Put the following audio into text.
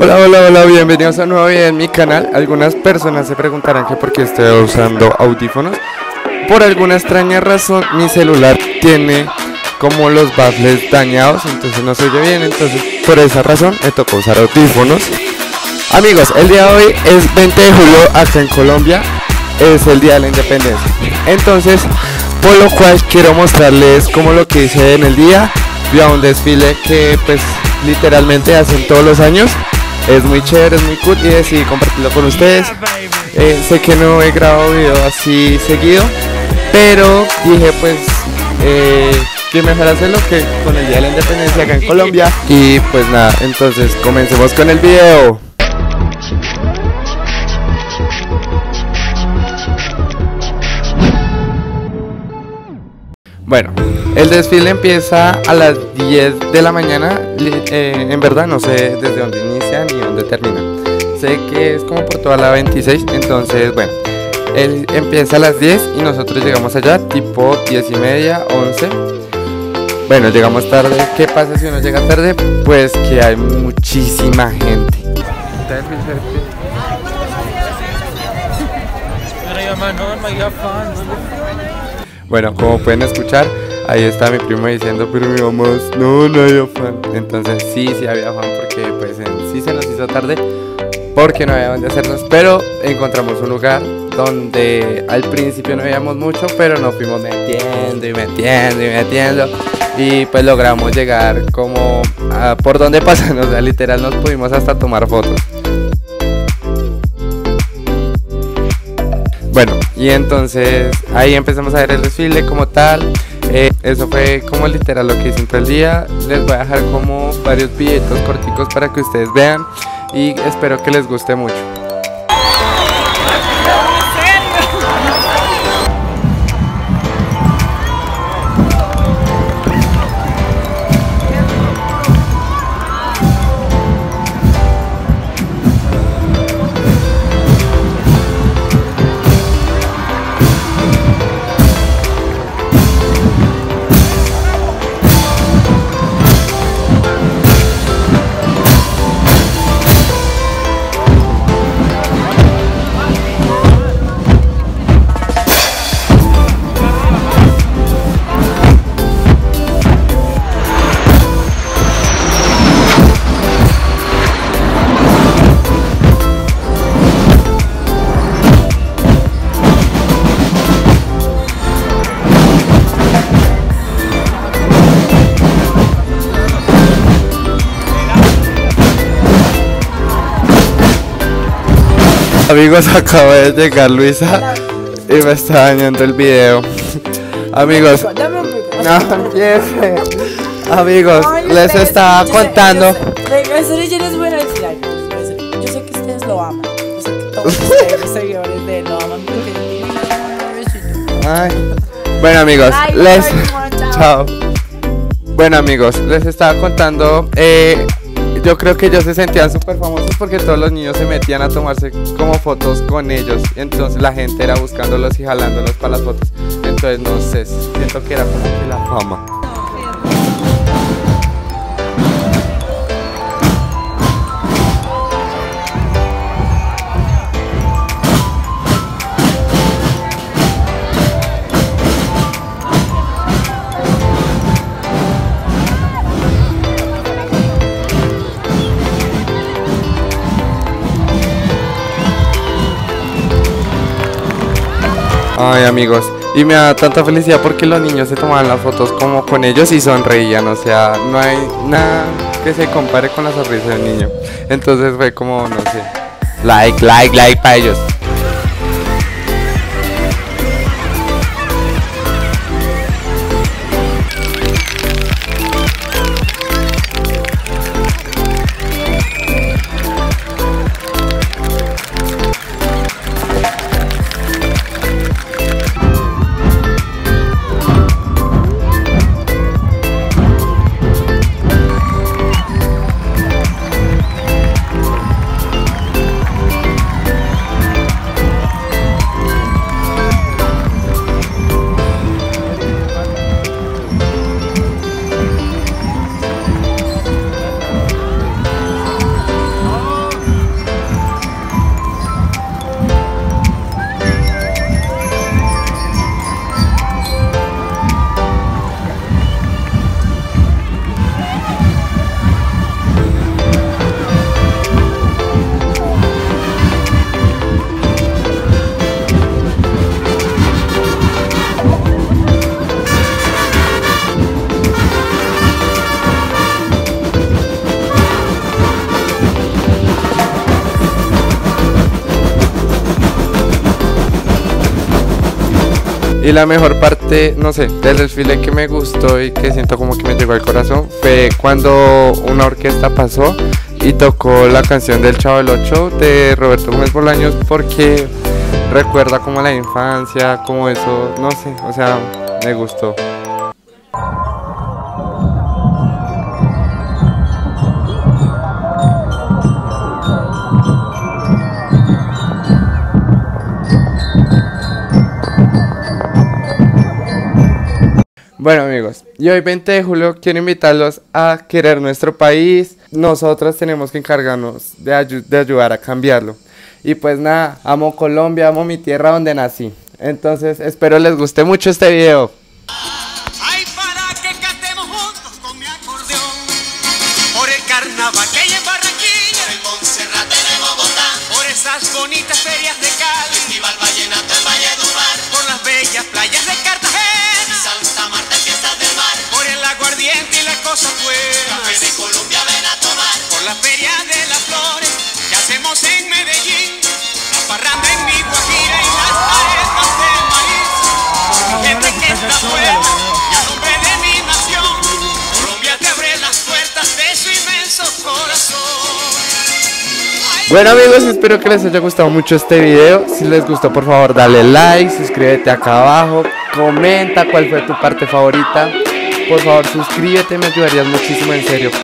Hola, hola, hola, bienvenidos a un nuevo video en mi canal. Algunas personas se preguntarán que por qué estoy usando audífonos. Por alguna extraña razón mi celular tiene como los baffles dañados, entonces no se oye bien, entonces por esa razón me tocó usar audífonos. Amigos, el día de hoy es 20 de julio acá en Colombia, es el día de la independencia. Entonces, por lo cual quiero mostrarles como lo que hice en el día. Vi a un desfile que pues literalmente hacen todos los años es muy chévere, es muy cool y decidí compartirlo con ustedes. Eh, sé que no he grabado video así seguido, pero dije pues eh, que mejor hacerlo que con el Día de la Independencia acá en Colombia. Y pues nada, entonces comencemos con el video. Bueno, el desfile empieza a las 10 de la mañana. Eh, en verdad no sé desde dónde inicia ni dónde termina. Sé que es como por toda la 26. Entonces, bueno, él empieza a las 10 y nosotros llegamos allá tipo 10 y media, 11. Bueno, llegamos tarde. ¿Qué pasa si uno llega tarde? Pues que hay muchísima gente. Bueno, como pueden escuchar, ahí está mi primo diciendo, pero mi mamá, no, no había fan. Entonces sí, sí había fan porque pues sí se nos hizo tarde porque no había dónde hacernos, pero encontramos un lugar donde al principio no veíamos mucho, pero nos fuimos metiendo y metiendo y metiendo y pues logramos llegar como por donde pasan, o sea, literal nos pudimos hasta tomar fotos. Bueno, y entonces ahí empezamos a ver el desfile como tal. Eh, eso fue como literal lo que hice todo el día. Les voy a dejar como varios billetes corticos para que ustedes vean y espero que les guste mucho. Amigos, acaba de llegar Luisa y me está dañando el video. Amigos, no empiece. Amigos, les estaba contando. Yo sé que ustedes lo aman. Yo sé que todos ustedes, seguidores de él, lo aman. Ay. Bueno, amigos, les. Chao. Bueno, amigos, les estaba contando. Eh, yo creo que ellos se sentían súper famosos porque todos los niños se metían a tomarse como fotos con ellos. Entonces la gente era buscándolos y jalándolos para las fotos. Entonces no sé, siento que era como que la fama. Ay amigos, y me da tanta felicidad porque los niños se tomaban las fotos como con ellos y sonreían, o sea, no hay nada que se compare con la sonrisa del niño. Entonces fue como, no sé, like, like, like para ellos. Y la mejor parte, no sé, del desfile que me gustó y que siento como que me llegó al corazón fue cuando una orquesta pasó y tocó la canción del Chavo del Ocho de Roberto Gómez Bolaños porque recuerda como la infancia, como eso, no sé, o sea, me gustó. Bueno amigos, y hoy 20 de julio quiero invitarlos a querer nuestro país. Nosotros tenemos que encargarnos de, de ayudar a cambiarlo. Y pues nada, amo Colombia, amo mi tierra donde nací. Entonces espero les guste mucho este video. Bueno amigos, espero que les haya gustado mucho este video. Si les gustó, por favor, dale like, suscríbete acá abajo, comenta cuál fue tu parte favorita. Por favor, suscríbete, me ayudarías muchísimo, en serio.